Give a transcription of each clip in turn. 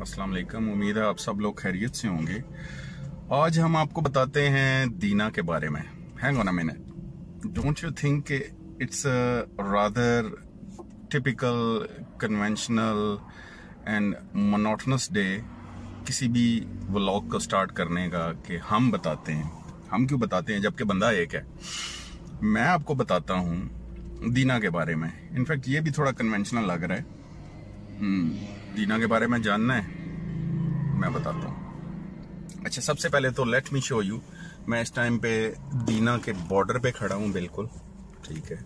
अस्सलाम वालेकुम। उम्मीद है आप सब लोग खैरियत से होंगे। आज हम आपको बताते हैं दीना के बारे में। Hang on a minute don't you think it's rather typical conventional and monotonous day किसी भी व्लॉग को स्टार्ट करने का कि हम बताते हैं। हम क्यों बताते हैं? जबकि बंदा एक है। मैं आपको बताता हूँ दीना के बारे में। इनफैक्ट ये भी थोड़ा कन्वेंशनल लग रहा है। हम्म, दीना के बारे में जानना है, मैं बताता हूँ। अच्छा सबसे पहले तो लेट मी शो यू मैं इस टाइम पे दीना के बॉर्डर पे खड़ा हूँ, बिल्कुल। ठीक है?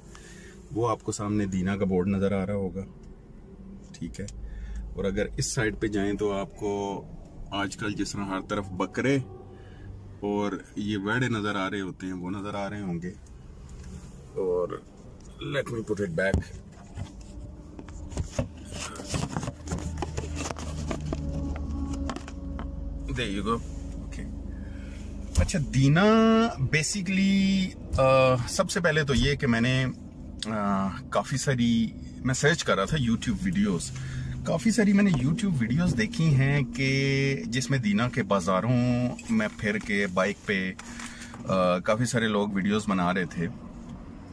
वो आपको सामने दीना का बोर्ड नज़र आ रहा होगा। ठीक है? और अगर इस साइड पे जाएँ तो आपको आजकल जिस तरह हर तरफ़ बकरे और ये वेड़े नज़र आ रहे होते हैं, वो नज़र आ रहे होंगे। और let me put it back there you go. Okay. अच्छा दीना बेसिकली सबसे पहले तो ये कि मैंने काफ़ी सारी, मैं सर्च कर रहा था यूट्यूब वीडियोस काफ़ी सारी मैंने यूट्यूब वीडियोस देखी हैं कि जिसमें दीना के बाज़ारों में फिर के बाइक पे काफ़ी सारे लोग वीडियोस बना रहे थे।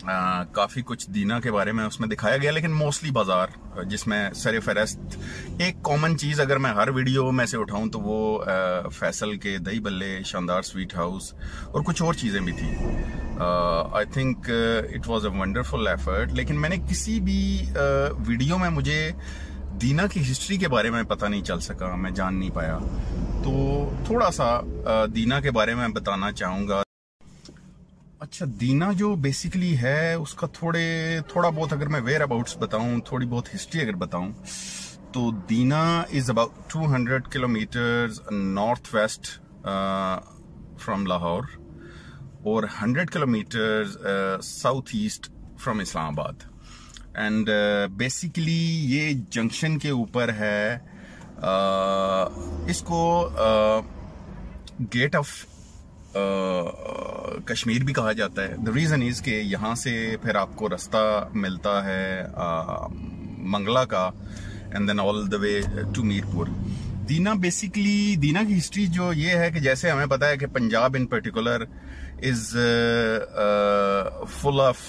काफ़ी कुछ दीना के बारे में उसमें दिखाया गया लेकिन मोस्टली बाज़ार जिसमें सर फहरस्त एक कॉमन चीज़ अगर मैं हर वीडियो में से उठाऊं तो वो आ, फैसल के दही बल्ले शानदार स्वीट हाउस और कुछ और चीज़ें भी थी। I think it was a wonderful effort लेकिन मैंने किसी भी uh, वीडियो में मुझे दीना की हिस्ट्री के बारे में पता नहीं चल सका मैं जान नहीं पाया। तो थोड़ा सा दीना के बारे में बताना चाहूँगा अच्छा दीना जो बेसिकली है उसका थोड़े थोड़ा बहुत अगर मैं वेयर अबाउट्स बताऊँ थोड़ी बहुत हिस्ट्री अगर बताऊँ तो Dina is about 200 kilometre north west from Lahore और 100 kilometre south east from Islamabad and basically ये जंक्शन के ऊपर है uh, इसको गेट uh, ऑफ़ कश्मीर भी कहा जाता है। द रीज़न इज़ कि यहाँ से फिर आपको रास्ता मिलता है आ, मंगला का and then all the way to Mirpur Dina basically Dina की हिस्ट्री जो ये है कि जैसे हमें पता है कि Punjab in particular is full of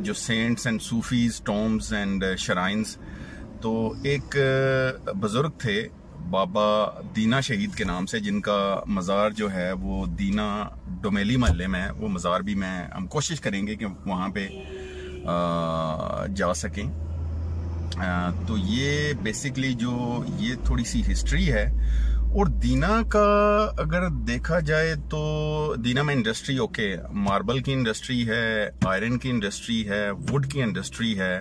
जो saints and sufis tombs and shrines तो एक बुज़ुर्ग थे बाबा दीना शहीद के नाम से, जिनका मज़ार जो है वो दीना डोमेली महल्ले में है, वो मज़ार भी मैं, हम कोशिश करेंगे कि वहाँ पे जा सकें। तो ये बेसिकली जो ये थोड़ी सी हिस्ट्री है, और दीना का अगर देखा जाए तो दीना में इंडस्ट्री ओके मार्बल की इंडस्ट्री है आयरन की इंडस्ट्री है वुड की इंडस्ट्री है,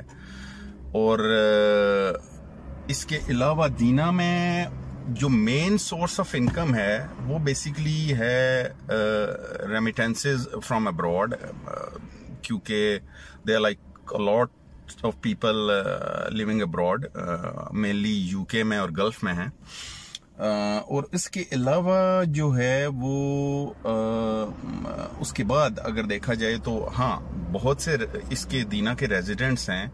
और इसके अलावा दीना में जो मेन सोर्स ऑफ़ इनकम है वो बेसिकली है रेमिटेंसेस फ्रॉम अब्रॉड क्योंकि they are like lot of people living abroad mainly UK में और गल्फ में हैं. Uh, और इसके अलावा जो है वो uh, उसके बाद अगर देखा जाए तो हाँ बहुत से इसके दीना के रेजिडेंट्स हैं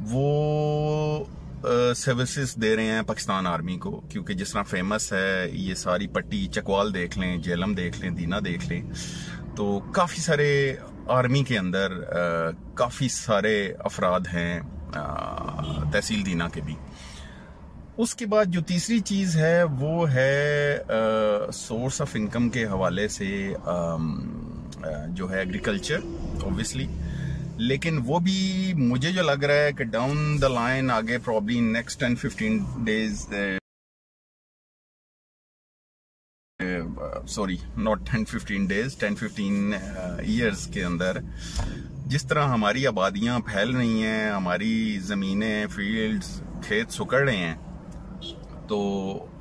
वो सर्विसेज़ दे रहे हैं पाकिस्तान आर्मी को क्योंकि जिस तरह फ़ेमस है ये सारी पट्टी चकवाल देख लें जेलम देख लें दीना देख लें तो काफ़ी सारे आर्मी के अंदर काफ़ी सारे अफराद हैं तहसील दीना के भी। उसके बाद जो तीसरी चीज़ है वो है सोर्स ऑफ़ इनकम के हवाले से आ, जो है एग्रीकल्चर ओबियसली लेकिन वो भी मुझे जो लग रहा है कि डाउन द लाइन आगे probably next ten fifteen days sorry not ten fifteen days ten fifteen years के अंदर जिस तरह हमारी आबादियाँ फैल रही हैं हमारी ज़मीनें फील्ड्स खेत सुकड़ रहे हैं तो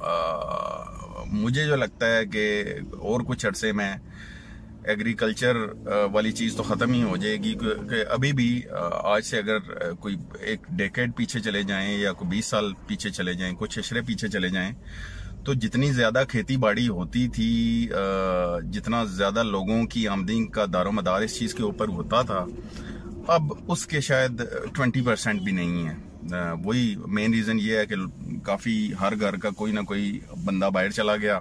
आ, मुझे जो लगता है कि और कुछ अरसे में एग्रीकल्चर वाली चीज़ तो ख़त्म ही हो जाएगी कि अभी भी आज से अगर कोई एक डेकेड पीछे चले जाएँ या कोई बीस साल पीछे चले जाएँ कुछ अशरे पीछे चले जाएँ तो जितनी ज़्यादा खेती बाड़ी होती थी जितना ज़्यादा लोगों की आमदनी का दारो मदार इस चीज़ के ऊपर होता था अब उसके शायद ट्वेंटी परसेंट भी नहीं है। वही मेन रीज़न ये है कि काफ़ी हर घर का कोई ना कोई बंदा बाहर चला गया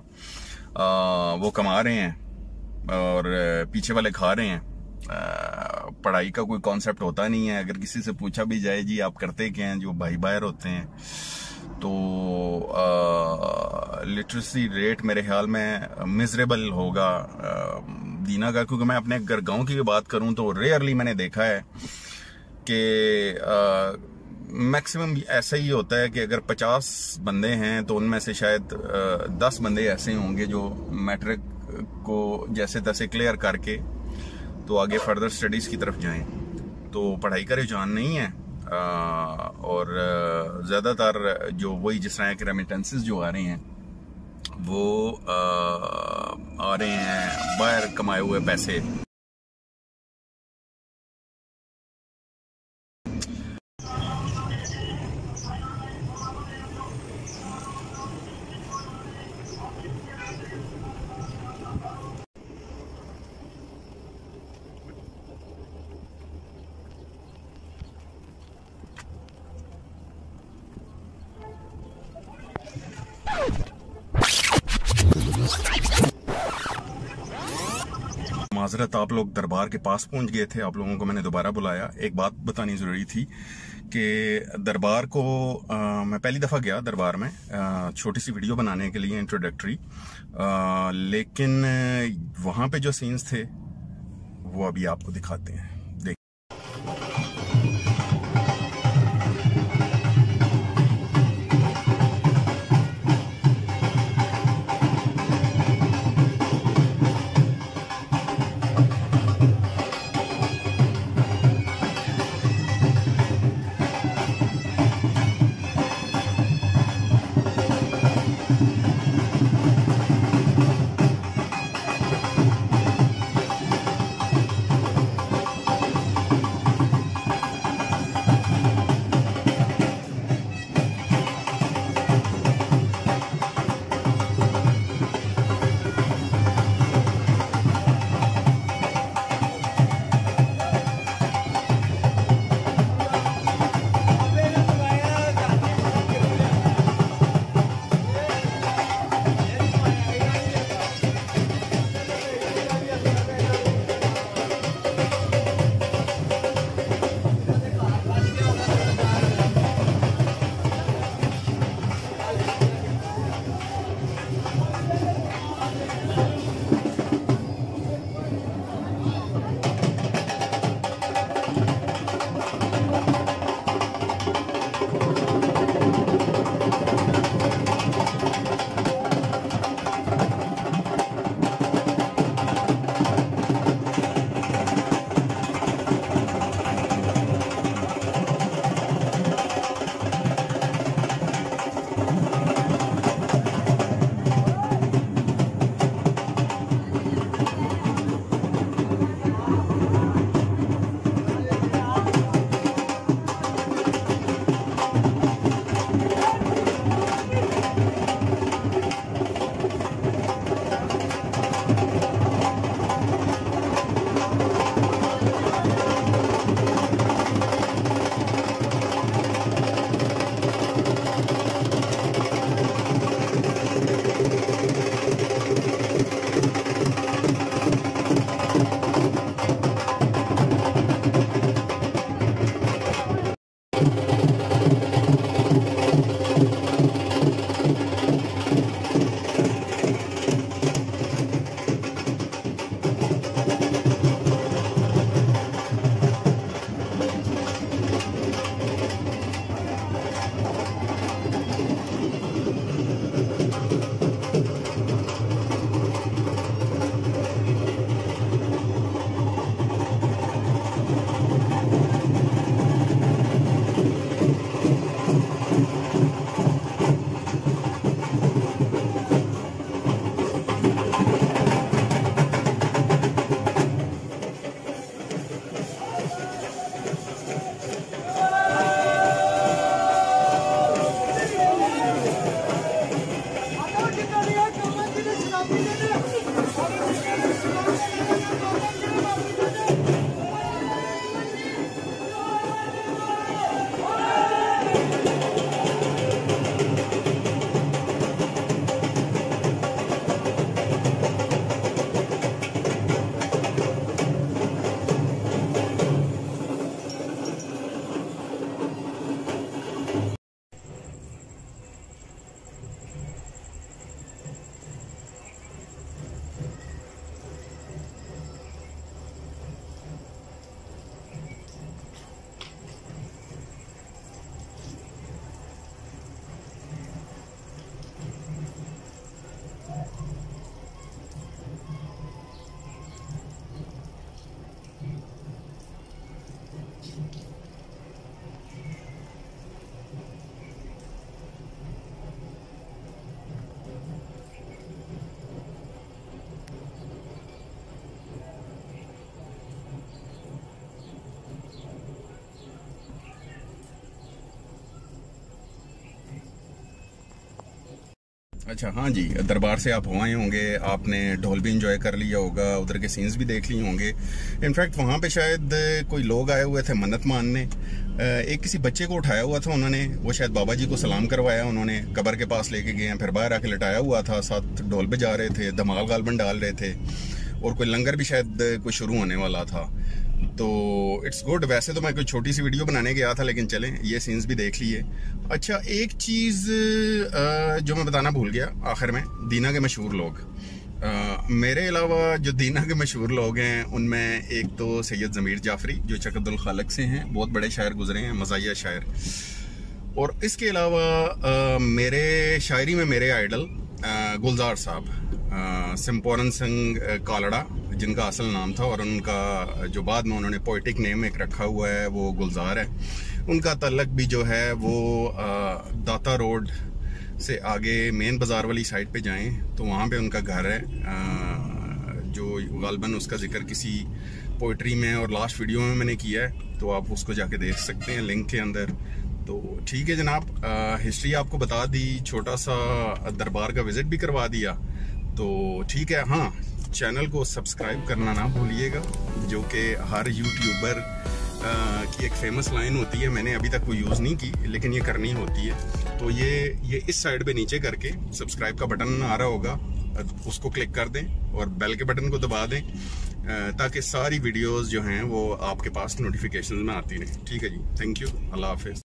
आ, वो कमा रहे हैं। और पीछे वाले खा रहे हैं। पढ़ाई का कोई कॉन्सेप्ट होता नहीं है। अगर किसी से पूछा भी जाए जी आप करते क्या हैं? जो भाई बाहर होते हैं। तो लिटरेसी रेट मेरे ख्याल में मिजरेबल होगा। आ, दीना का क्योंकि मैं अपने घर गाँव की बात करूँ तो रेयरली मैंने देखा है कि मैक्सिमम ऐसा ही होता है कि अगर 50 बंदे हैं तो उनमें से शायद दस बंदे ऐसे होंगे जो मैट्रिक को जैसे तैसे क्लियर करके तो आगे फर्दर स्टडीज़ की तरफ़ जाएँ। तो पढ़ाई का रुझान नहीं है आ, और ज़्यादातर जो वही जिस तरह के रेमिटेंसेज जो आ रहे हैं वो आ, आ रहे हैं बाहर कमाए हुए पैसे। माजरत आप लोग दरबार के पास पहुँच गए थे। आप लोगों को मैंने दोबारा बुलाया। एक बात बतानी ज़रूरी थी कि दरबार को आ, मैं पहली दफ़ा गया दरबार में छोटी सी वीडियो बनाने के लिए इंट्रोडक्टरी लेकिन वहाँ पे जो सीन्स थे वो अभी आपको दिखाते हैं। अच्छा हाँ जी, दरबार से आप हुए होंगे, आपने ढोल भी इंजॉय कर लिया होगा, उधर के सीन्स भी देख लिए होंगे। इनफैक्ट वहाँ पे शायद कोई लोग आए हुए थे मन्नत मानने एक किसी बच्चे को उठाया हुआ था उन्होंने, वो शायद बाबा जी को सलाम करवाया, उन्होंने कबर के पास लेके गए फिर बाहर आके लटाया हुआ था, साथ ढोल पे जा रहे थे, धमाल गालबन डाल रहे थे, और कोई लंगर भी शायद कोई शुरू होने वाला था। तो इट्स गुड वैसे तो मैं कोई छोटी सी वीडियो बनाने गया था लेकिन चलें ये सीन्स भी देख लिए। अच्छा एक चीज़ जो मैं बताना भूल गया आखिर में दीना के मशहूर लोग। आ, मेरे अलावा जो दीना के मशहूर लोग हैं उनमें एक तो सैयद ज़मीर जाफरी जो चकदुल खालक से हैं बहुत बड़े शायर गुजरे हैं मजाया शायर। और इसके अलावा मेरे शायरी में मेरे आइडल गुलजार साहब। सिम्पोरन सिंह कालड़ा, जिनका असल नाम था और उनका जो बाद में उन्होंने पोइटिक नेम एक रखा हुआ है, वो गुलजार है। उनका तलक भी जो है, वो दाता रोड से आगे मेन बाज़ार वाली साइड पे जाएँ तो वहाँ पे उनका घर है। जो गालबन उसका ज़िक्र किसी पोइट्री में और लास्ट वीडियो में मैंने किया है तो आप उसको जाके देख सकते हैं लिंक के अंदर। तो ठीक है जनाब हिस्ट्री आपको बता दी, छोटा सा दरबार का विज़िट भी करवा दिया। तो ठीक है हाँ चैनल को सब्सक्राइब करना ना भूलिएगा, जो कि हर यूट्यूबर की एक फ़ेमस लाइन होती है, मैंने अभी तक वो यूज़ नहीं की, लेकिन ये करनी होती है। तो ये ये इस साइड पे नीचे करके सब्सक्राइब का बटन आ रहा होगा, उसको क्लिक कर दें और बेल के बटन को दबा दें ताकि सारी वीडियोस जो हैं वो आपके पास नोटिफिकेशन में आती रहें। ठीक है जी थैंक यू अल्लाह हाफिज़।